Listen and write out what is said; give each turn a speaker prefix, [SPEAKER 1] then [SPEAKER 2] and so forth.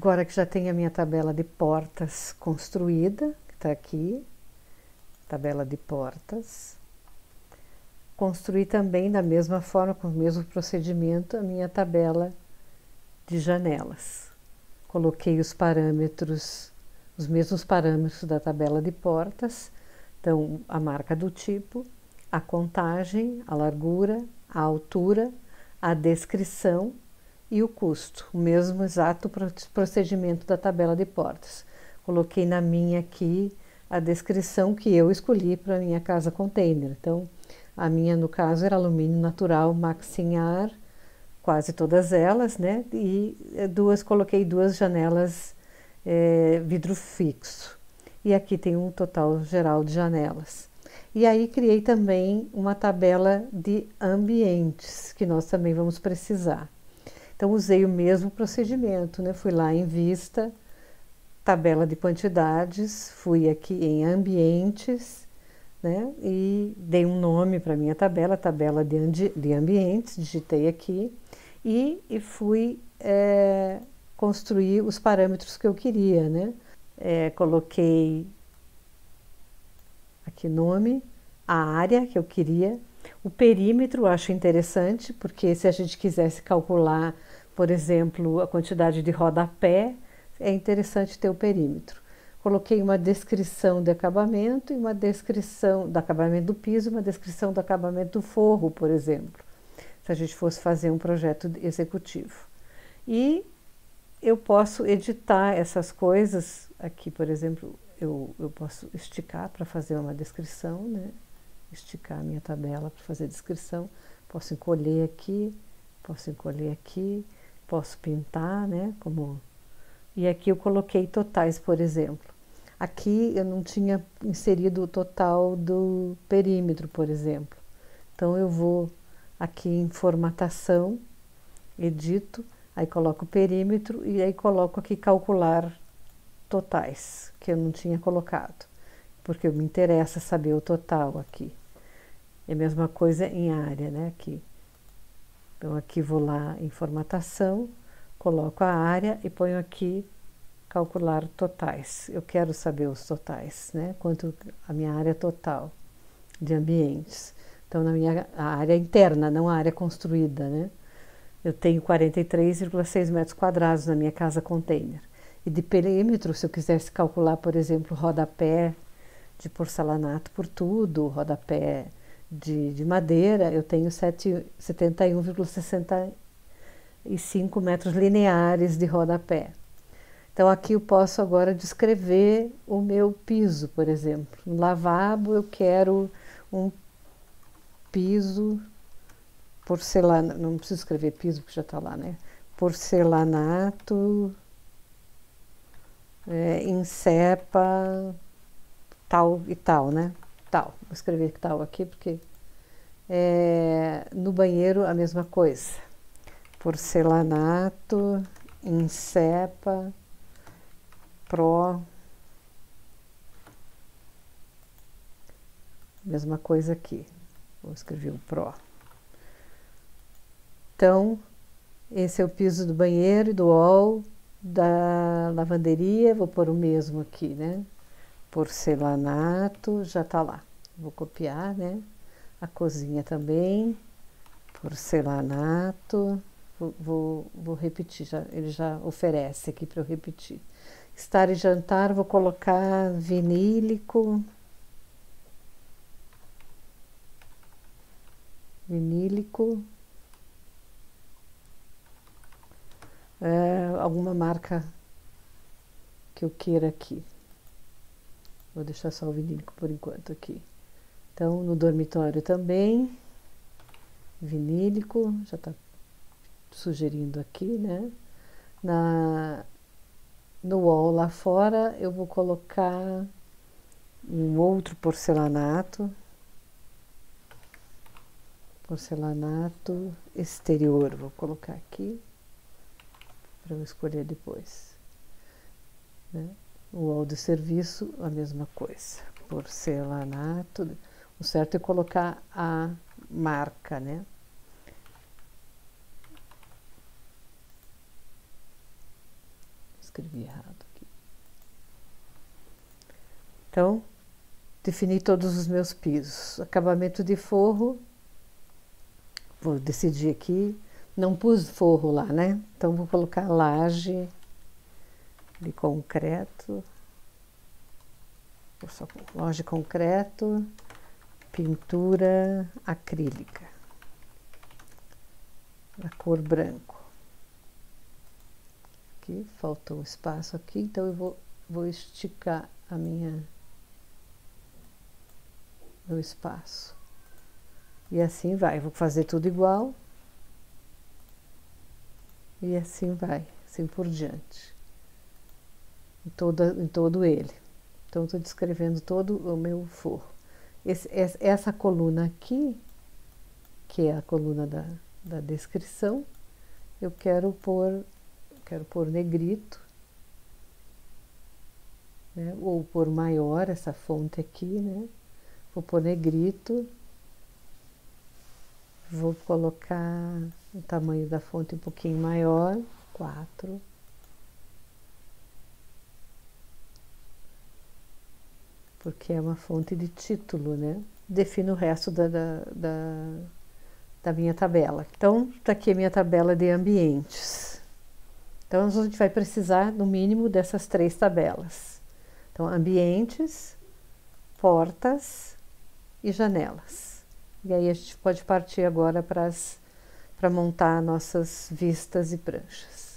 [SPEAKER 1] Agora que já tenho a minha tabela de portas construída, que está aqui, tabela de portas, construí também da mesma forma, com o mesmo procedimento, a minha tabela de janelas. Coloquei os parâmetros, os mesmos parâmetros da tabela de portas, então a marca do tipo, a contagem, a largura, a altura, a descrição e o custo, o mesmo exato procedimento da tabela de portas. Coloquei na minha aqui a descrição que eu escolhi para minha casa container. Então, a minha, no caso, era alumínio natural Maxinhar, quase todas elas, né? E eh, duas, coloquei duas janelas é, vidro fixo. E aqui tem um total geral de janelas. E aí criei também uma tabela de ambientes, que nós também vamos precisar. Então usei o mesmo procedimento, né? Fui lá em vista, tabela de quantidades, fui aqui em ambientes, né? E dei um nome para minha tabela, tabela de, de ambientes, digitei aqui e, e fui é, construir os parâmetros que eu queria, né? É, coloquei aqui nome, a área que eu queria, o perímetro acho interessante, porque se a gente quisesse calcular, por exemplo, a quantidade de rodapé, é interessante ter o perímetro. Coloquei uma descrição de acabamento e uma descrição do acabamento do piso, uma descrição do acabamento do forro, por exemplo, se a gente fosse fazer um projeto executivo. E eu posso editar essas coisas aqui, por exemplo, eu, eu posso esticar para fazer uma descrição, né? esticar a minha tabela para fazer descrição, posso encolher aqui, posso encolher aqui, posso pintar, né, como... E aqui eu coloquei totais, por exemplo. Aqui eu não tinha inserido o total do perímetro, por exemplo. Então eu vou aqui em formatação, edito, aí coloco o perímetro e aí coloco aqui calcular totais, que eu não tinha colocado, porque me interessa saber o total aqui. É a mesma coisa em área, né? Aqui. Então, aqui vou lá em formatação, coloco a área e ponho aqui calcular totais. Eu quero saber os totais, né? Quanto a minha área total de ambientes. Então, na minha área interna, não a área construída, né? Eu tenho 43,6 metros quadrados na minha casa container. E de perímetro, se eu quisesse calcular, por exemplo, rodapé de porcelanato por tudo, rodapé de, de madeira, eu tenho 71,65 metros lineares de rodapé. Então aqui eu posso agora descrever o meu piso, por exemplo. No lavabo eu quero um piso porcelana, não preciso escrever piso porque já está lá, né? Porcelanato, é, em cepa, tal e tal, né? Tal. Vou escrever tal aqui porque é, no banheiro a mesma coisa. Porcelanato, Incepa, Pro. Mesma coisa aqui. Vou escrever o Pro. Então, esse é o piso do banheiro e do hall da lavanderia. Vou pôr o mesmo aqui, né? Porcelanato, já tá lá. Vou copiar, né? A cozinha também, porcelanato. Vou, vou, vou repetir, já, ele já oferece aqui para eu repetir. Estar e jantar, vou colocar vinílico. Vinílico. É, alguma marca que eu queira aqui. Vou deixar só o vinílico por enquanto aqui. Então, no dormitório também, vinílico, já está sugerindo aqui, né? Na, no wall lá fora, eu vou colocar um outro porcelanato, porcelanato exterior, vou colocar aqui, para eu escolher depois. Né? O wall de serviço, a mesma coisa. Porcelanato. O certo é colocar a marca, né? escrevi errado aqui. Então, defini todos os meus pisos. Acabamento de forro, vou decidir aqui. Não pus forro lá, né? Então, vou colocar laje de concreto. Laje de concreto, pintura acrílica, da cor branco aqui, faltou espaço aqui, então eu vou, vou esticar a minha meu espaço. E assim vai, vou fazer tudo igual. E assim vai, assim por diante. Em, toda, em todo ele. Então, estou descrevendo todo o meu forro. Esse, essa coluna aqui, que é a coluna da, da descrição, eu quero pôr quero pôr negrito, né? ou pôr maior essa fonte aqui, né? Vou pôr negrito, vou colocar o tamanho da fonte um pouquinho maior, 4. Porque é uma fonte de título, né? Defino o resto da, da, da, da minha tabela. Então, está aqui a minha tabela de ambientes. Então, a gente vai precisar, no mínimo, dessas três tabelas. Então, ambientes, portas e janelas. E aí a gente pode partir agora para montar nossas vistas e pranchas.